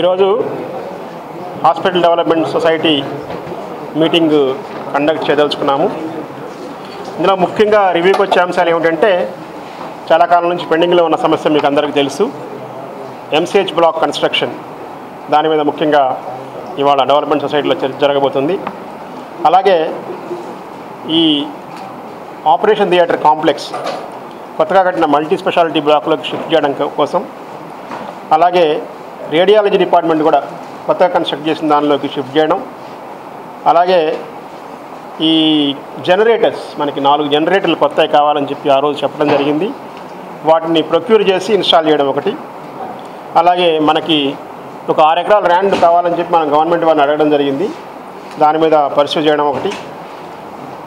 ఈరోజు hospital development society meeting conduct చేయదలుచుకున్నాము. ఇందులో ముఖ్యంగా రివ్యూకి వచ్చే అంశాలు ఏమిటంటే చాలా కాలం నుంచి పెండింగ్లో ఉన్న సమస్య మీకు అందరికీ తెలుసు. ఎంసీహెచ్ బ్లాక్ కన్స్ట్రక్షన్ దాని మీద ముఖ్యంగా ఇవాళ డెవలప్మెంట్ సొసైటీలో చర్చ జరగబోతుంది. అలాగే ఈ ఆపరేషన్ థియేటర్ కాంప్లెక్స్ కొత్తగా కట్టిన మల్టీ స్పెషాలిటీ బ్లాక్లోకి షిఫ్ట్ చేయడం కోసం అలాగే రేడియాలజీ డిపార్ట్మెంట్ కూడా కొత్తగా కన్స్ట్రక్ట్ చేసిన దానిలోకి షిఫ్ట్ చేయడం. అలాగే ఈ జనరేటర్స్ మనకి నాలుగు జనరేటర్లు కొత్తవి కావాలని చెప్పి ఆ రోజు చెప్పడం జరిగింది. వాటిని ప్రొక్యూర్ చేసి ఇన్స్టాల్ చేయడం ఒకటి. అలాగే మనకి ఒక ఆరు ఎకరాల ర్యాండ్ కావాలని చెప్పి మనం గవర్నమెంట్ వారిని అడగడం జరిగింది. దాని మీద పరిశూ చేయడం ఒకటి.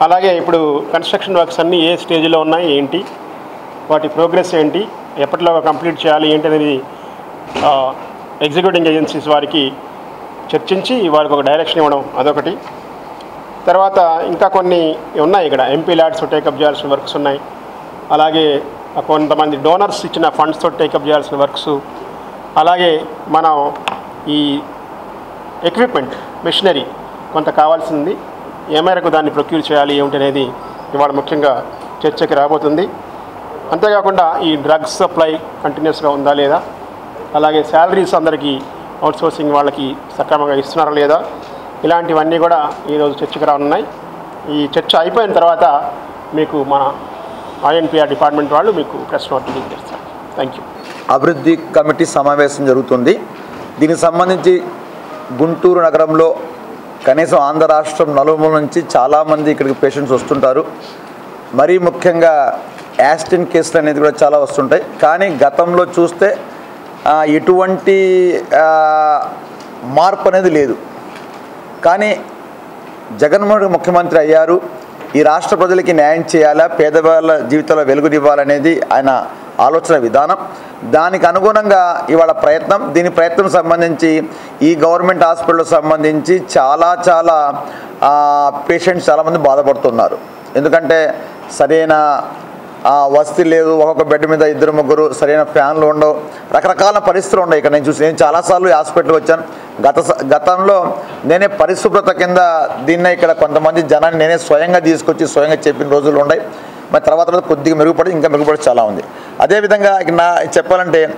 అలాగే ఇప్పుడు కన్స్ట్రక్షన్ వర్క్స్ అన్నీ ఏ స్టేజ్లో ఉన్నాయి ఏంటి? వాటి ప్రోగ్రెస్ ఏంటి? ఎప్పటిలో కంప్లీట్ చేయాలి ఏంటి అనేది ఎగ్జిక్యూటింగ్ ఏజెన్సీస్ వారికి చర్చించి వారికి ఒక డైరెక్షన్ ఇవ్వడం అదొకటి. తర్వాత ఇంకా కొన్ని ఉన్నాయి ఇక్కడ. ఎంపీ ల్యాడ్స్ టేకప్ చేయాల్సిన వర్క్స్ ఉన్నాయి. అలాగే కొంతమంది డోనర్స్ ఇచ్చిన ఫండ్స్తో టేకప్ చేయాల్సిన వర్క్స్. అలాగే మనం ఈ ఎక్విప్మెంట్ మిషనరీ కొంత కావాల్సింది. ఏ మేరకు దాన్ని ప్రొక్యూర్ చేయాలి ఏమిటి అనేది ఇవాళ ముఖ్యంగా చర్చకి రాబోతుంది. అంతేకాకుండా ఈ డ్రగ్స్ సప్లై కంటిన్యూస్గా ఉందా లేదా అలాగే శాలరీస్ అందరికీ అవుట్సోర్సింగ్ వాళ్ళకి సక్రమంగా ఇస్తున్నారా లేదా? ఇలాంటివన్నీ కూడా ఈరోజు చర్చకు రానున్నాయి. ఈ చర్చ అయిపోయిన తర్వాత మీకు మన ఐఎన్పిఆర్ డిపార్ట్మెంట్ వాళ్ళు మీకు ప్రెస్ నోట్ రిలీజ్ చేస్తారు. థ్యాంక్ యూ అభివృద్ధి కమిటీ సమావేశం జరుగుతుంది. దీనికి సంబంధించి గుంటూరు నగరంలో కనీసం ఆంధ్ర రాష్ట్రం నలుమూల నుంచి చాలామంది ఇక్కడికి పేషెంట్స్ వస్తుంటారు. మరీ ముఖ్యంగా యాస్టిన్ కేసులు అనేది కూడా చాలా వస్తుంటాయి. కానీ గతంలో చూస్తే ఎటువంటి మార్పు అనేది లేదు. కానీ జగన్మోహన్ ముఖ్యమంత్రి అయ్యారు. ఈ రాష్ట్ర ప్రజలకి న్యాయం చేయాలా? పేదవాళ్ళ జీవితంలో వెలుగునివ్వాలనేది ఆయన ఆలోచన విధానం. దానికి అనుగుణంగా ఇవాళ ప్రయత్నం దీని ప్రయత్నం సంబంధించి ఈ గవర్నమెంట్ హాస్పిటల్ సంబంధించి చాలా చాలా పేషెంట్స్ చాలామంది బాధపడుతున్నారు. ఎందుకంటే సరైన వసతి లేదు. ఒక్కొక్క బెడ్ మీద ఇద్దరు ముగ్గురు సరైన ఫ్యాన్లు ఉండవు. రకరకాల పరిస్థితులు ఉన్నాయి. ఇక్కడ నేను చూసి నేను చాలాసార్లు హాస్పిటల్కి వచ్చాను. గత స- గతంలో నేనే పరిశుభ్రత కింద దీన్నే ఇక్కడ కొంతమంది జనాన్ని నేనే స్వయంగా తీసుకొచ్చి స్వయంగా చెప్పిన రోజులు ఉన్నాయి. మరి తర్వాత తర్వాత కొద్దిగా మెరుగుపడి ఇంకా మెరుగుపడి చాలా ఉంది. అదేవిధంగా ఇక నా చెప్పాలంటే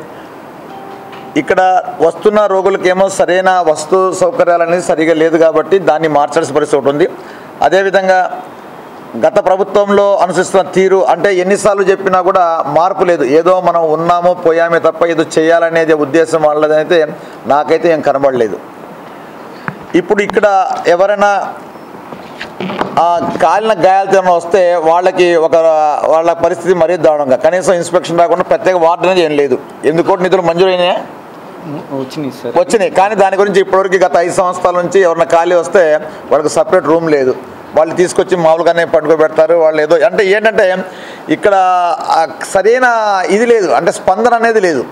ఇక్కడ వస్తున్న రోగులకేమో సరైన వస్తు సౌకర్యాలు అనేది సరిగా లేదు కాబట్టి దాన్ని మార్చాల్సిన పరిస్థితి ఒకటి ఉంది. అదేవిధంగా గత ప్రభుత్వంలో అనుసరిస్తున్న తీరు అంటే ఎన్నిసార్లు చెప్పినా కూడా మార్పు లేదు. ఏదో మనం ఉన్నామో పోయామే తప్ప ఏదో చేయాలనేది ఉద్దేశం వాళ్ళదైతే నాకైతే ఏం కనబడలేదు. ఇప్పుడు ఇక్కడ ఎవరైనా ఆ కాలిన గాయాలతో వస్తే వాళ్ళకి ఒక వాళ్ళ పరిస్థితి మరీ దారుణంగా. కనీసం ఇన్స్పెక్షన్ రాకుండా ప్రత్యేక వార్డు అనేది ఏం లేదు. ఎందుకో నిధులు సార్. వచ్చినాయి. కానీ దాని గురించి ఇప్పటివరకు గత ఐదు సంవత్సరాల నుంచి ఎవరైనా ఖాళీ వస్తే వాళ్ళకి సపరేట్ రూమ్ లేదు. వాళ్ళు తీసుకొచ్చి మామూలుగానే పడుకోబెడతారు. వాళ్ళు ఏదో అంటే ఏంటంటే ఇక్కడ సరైన ఇది లేదు. అంటే స్పందన అనేది లేదు.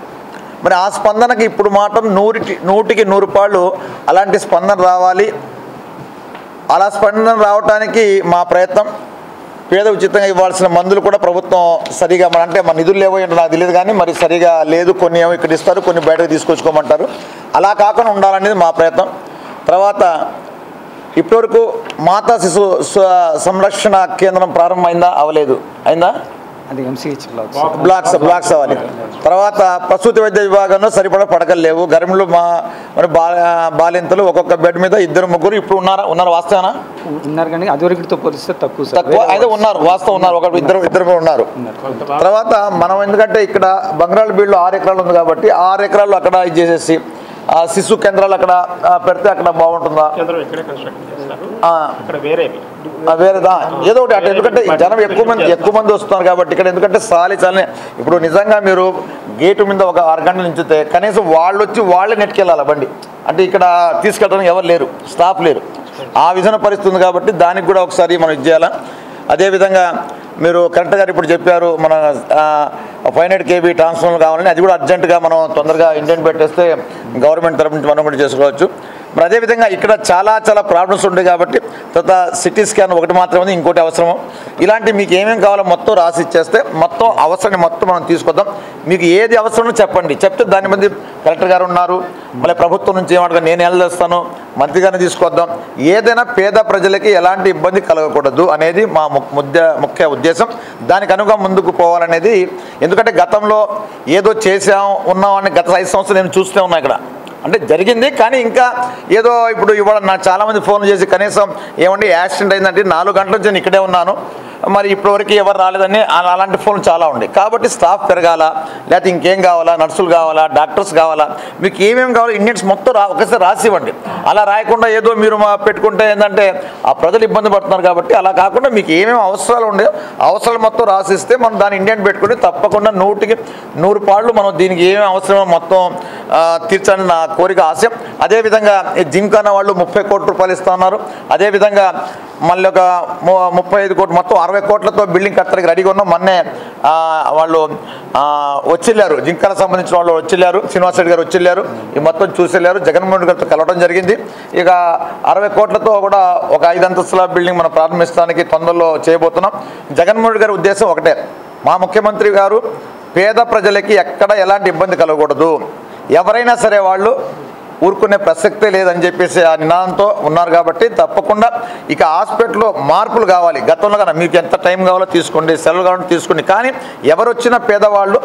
మరి ఆ స్పందనకి ఇప్పుడు మాత్రం నూరికి నూటికి నూరు పాళ్ళు అలాంటి స్పందన రావాలి. అలా స్పందన రావడానికి మా ప్రయత్నం. పేద ఉచితంగా ఇవ్వాల్సిన మందులు కూడా ప్రభుత్వం సరిగా మన అంటే మన నిధులు లేవో ఏంటో నాకు తెలియదు కానీ మరి సరిగా లేదు. కొన్ని ఏమో ఇక్కడ ఇస్తారు కొన్ని బయటకు తీసుకొచ్చుకోమంటారు. అలా కాకుండా ఉండాలనేది మా ప్రయత్నం. తర్వాత ఇప్పటివరకు మాతా శిశు సంరక్షణ కేంద్రం ప్రారంభమైందా? అవలేదు. అయిందా? అది ఎంసీహెచ్ బ్లాక్స్ బ్లాక్స్ అవ్వాలి. తర్వాత ప్రసూతి వైద్య విభాగంలో సరిపడా పడకలు లేవు. గర్భిణులు మా మరి బాలింతలు ఒక్కొక్క బెడ్ మీద ఇద్దరు ముగ్గురు ఇప్పుడు ఉన్నారా? ఉన్నారు? వాస్తవేనా? ఉన్నారు కానీ అదివరకుతో పోలిస్తే తక్కువ తక్కువ. అయితే ఉన్నారు. వాస్తవం ఉన్నారు. ఒక ఇద్దరు ఇద్దరు ఉన్నారు. తర్వాత మనం ఎందుకంటే ఇక్కడ బంగాళ బీళ్ళు ఆరు ఎకరాలు ఉంది కాబట్టి ఆరు ఎకరాలు అక్కడ ఇది చేసేసి శిశు కేంద్రాలు అక్కడ పెడితే అక్కడ బాగుంటుందా? వేరేదా ఏదో ఒకటి అటు ఎందుకంటే జనం ఎక్కువ మంది ఎక్కువ మంది వస్తున్నారు కాబట్టి ఇక్కడ ఎందుకంటే సాలి చాలని ఇప్పుడు నిజంగా మీరు గేటు మీద ఒక ఆరు గంటలు నించితే కనీసం వాళ్ళు వచ్చి వాళ్ళే నెట్టుకెళ్ళాలి బండి? అంటే ఇక్కడ తీసుకెళ్ళడానికి ఎవరు లేరు స్టాఫ్ లేరు. ఆ విధమైన పరిస్థితి ఉంది కాబట్టి దానికి కూడా ఒకసారి మనం ఇది చేయాలా? అదేవిధంగా మీరు కరెక్ట్ గారు ఇప్పుడు చెప్పారు మన ఫైవ్ హండ్రెడ్ కేబీ ట్రాన్స్ఫార్మర్ కావాలని. అది కూడా అర్జెంటుగా మనం తొందరగా ఇండియన్ పెట్టేస్తే గవర్నమెంట్ తరపు నుంచి మనం కూడా చేసుకోవచ్చు. మరి అదేవిధంగా ఇక్కడ చాలా చాలా ప్రాబ్లమ్స్ ఉంటాయి కాబట్టి తర్వాత సిటీ స్కాన్ ఒకటి మాత్రమే ఉంది, ఇంకోటి అవసరం ఇలాంటి మీకు ఏమేమి కావాలో మొత్తం రాసి ఇచ్చేస్తే మొత్తం అవసరం మొత్తం మనం తీసుకొద్దాం. మీకు ఏది అవసరమో చెప్పండి. చెప్తే దాని మంది కలెక్టర్ గారు ఉన్నారు. మళ్ళీ ప్రభుత్వం నుంచి ఏమంటారు నేను వెళ్ళేస్తాను మంత్రి గారిని తీసుకొద్దాం. ఏదైనా పేద ప్రజలకి ఎలాంటి ఇబ్బంది కలగకూడదు అనేది మా ము- ముద్ద ముఖ్య ఉద్దేశం. దానికి అనుగా ముందుకు పోవాలనేది. ఎందుకంటే గతంలో ఏదో చేసాం ఉన్నామని గత ఐదు సంవత్సరాలు నేను చూస్తూనే ఉన్నా ఇక్కడ. అంటే జరిగింది కానీ ఇంకా ఏదో ఇప్పుడు ఇవాళ నాకు చాలామంది ఫోన్ చేసి కనీసం ఏమండి యాక్సిడెంట్ అయిందంటే నాలుగు గంటల నుంచి నేను ఇక్కడే ఉన్నాను. మరి ఇప్పటివరకు ఎవరు రాలేదని అలాంటి ఫోన్లు చాలా ఉన్నాయి. కాబట్టి స్టాఫ్ పెరగాల లేకపోతే ఇంకేం కావాలా నర్సులు కావాలా డాక్టర్స్ కావాలా మీకు ఏమేమి కావాలో ఇండియన్స్ మొత్తం రా ఒకసారి రాసి ఇవ్వండి అలా రాయకుండా ఏదో మీరు మా పెట్టుకుంటే ఏంటంటే ఆ ప్రజలు ఇబ్బంది పడుతున్నారు కాబట్టి అలా కాకుండా మీకు ఏమేమి అవసరాలు ఉండేవో అవసరాలు మొత్తం రాసిస్తే మనం దాన్ని ఇండియన్ పెట్టుకుంటే తప్పకుండా నూటికి నూరు పాళ్ళు మనం దీనికి ఏమేమి అవసరమో మొత్తం తీర్చాలని నా కోరిక ఆశయం అదేవిధంగా ఈ జింకానా వాళ్ళు ముప్పై కోట్ల రూపాయలు ఇస్తున్నారు అదేవిధంగా మళ్ళీ ఒక ము- ముప్పై ఐదు కోట్లు మొత్తం అరవై కోట్లతో బిల్డింగ్ కట్టడానికి రెడీగా ఉన్నాం. మొన్నే వాళ్ళు ఆ, వచ్చిళ్ళారు. సంబంధించిన వాళ్ళు వచ్చిళ్ళారు. శ్రీనివాస్ రెడ్డి గారు వచ్చిళ్ళారు. ఈ మొత్తం చూసెళ్ళారు. జగన్మోహన్ రెడ్డి గారితో కలవడం జరిగింది. ఇక అరవై కోట్లతో కూడా ఒక ఐదు అంతస్తుల బిల్డింగ్ మనం ప్రారంభించడానికి తొందరలో చేయబోతున్నాం. జగన్మోహన్ రెడ్డి గారి ఉద్దేశం ఒకటే. మా ముఖ్యమంత్రి గారు పేద ప్రజలకి ఎక్కడ ఎలాంటి ఇబ్బంది కలగకూడదు. ఎవరైనా సరే వాళ్ళు ఊరుకునే ప్రసక్తే లేదని చెప్పేసి ఆ నినాదంతో ఉన్నారు కాబట్టి తప్పకుండా ఇక హాస్పిటల్లో మార్పులు కావాలి. గతంలో కన్నా మీకు ఎంత టైం కావాలో తీసుకోండి సెలవు కావాలో తీసుకోండి. కానీ ఎవరు వచ్చినా పేదవాళ్ళు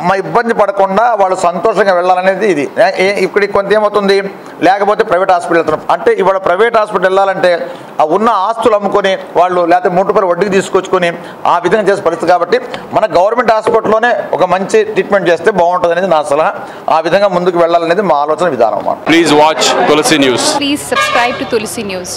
మా ఇబ్బంది పడకుండా వాళ్ళు సంతోషంగా వెళ్ళాలనేది ఇది. ఏ- ఏ- ఇక్కడ కొంత ఏమవుతుంది? లేకపోతే ప్రైవేట్ హాస్పిటల్ వెళ్తున్నాం. అంటే ఇవాళ ప్రైవేట్ హాస్పిటల్ వెళ్ళాలంటే ఆ ఉన్న ఆస్తులు అమ్ముకొని వాళ్ళు లేకపోతే మూడు రూపాయలు వడ్డీకి తీసుకొచ్చుకొని ఆ విధంగా చేసే పరిస్థితి కాబట్టి మన గవర్నమెంట్ హాస్పిటల్లోనే ఒక మంచి ట్రీట్మెంట్ చేస్తే బాగుంటుంది అనేది నా సలహా. ఆ విధంగా ముందుకు వెళ్ళాలనేది మా ఆలోచన విధానం అన్నమాట. Please watch Tulsi News. Please subscribe to Tulsi News.